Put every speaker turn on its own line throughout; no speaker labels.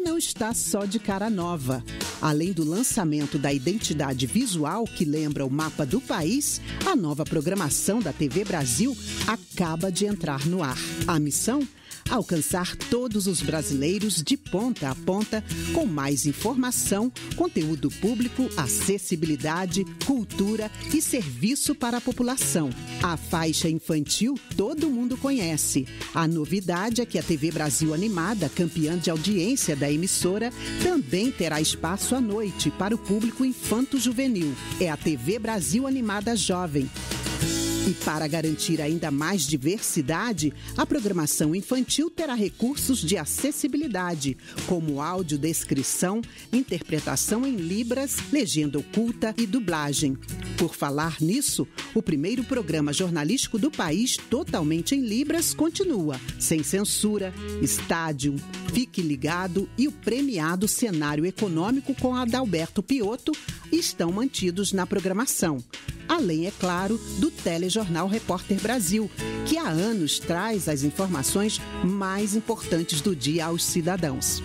não está só de cara nova. Além do lançamento da identidade visual que lembra o mapa do país, a nova programação da TV Brasil acaba de entrar no ar. A missão? Alcançar todos os brasileiros de ponta a ponta com mais informação, conteúdo público, acessibilidade, cultura e serviço para a população. A faixa infantil todo mundo conhece. A novidade é que a TV Brasil Animada, campeã de audiência da emissora, também terá espaço à noite para o público infanto-juvenil. É a TV Brasil Animada Jovem. E para garantir ainda mais diversidade, a programação infantil terá recursos de acessibilidade, como audiodescrição, interpretação em libras, legenda oculta e dublagem. Por falar nisso, o primeiro programa jornalístico do país totalmente em libras continua, sem censura, estádio, Fique Ligado e o premiado Cenário Econômico com Adalberto Piotto estão mantidos na programação. Além, é claro, do Telejornal Repórter Brasil, que há anos traz as informações mais importantes do dia aos cidadãos.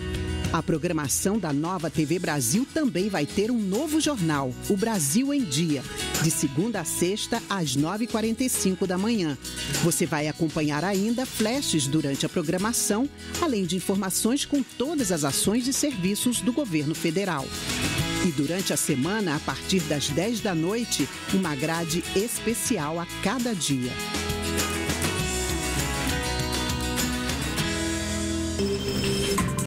A programação da nova TV Brasil também vai ter um novo jornal, o Brasil em Dia, de segunda a sexta, às 9h45 da manhã. Você vai acompanhar ainda flashes durante a programação, além de informações com todas as ações e serviços do governo federal. E durante a semana, a partir das 10 da noite, uma grade especial a cada dia.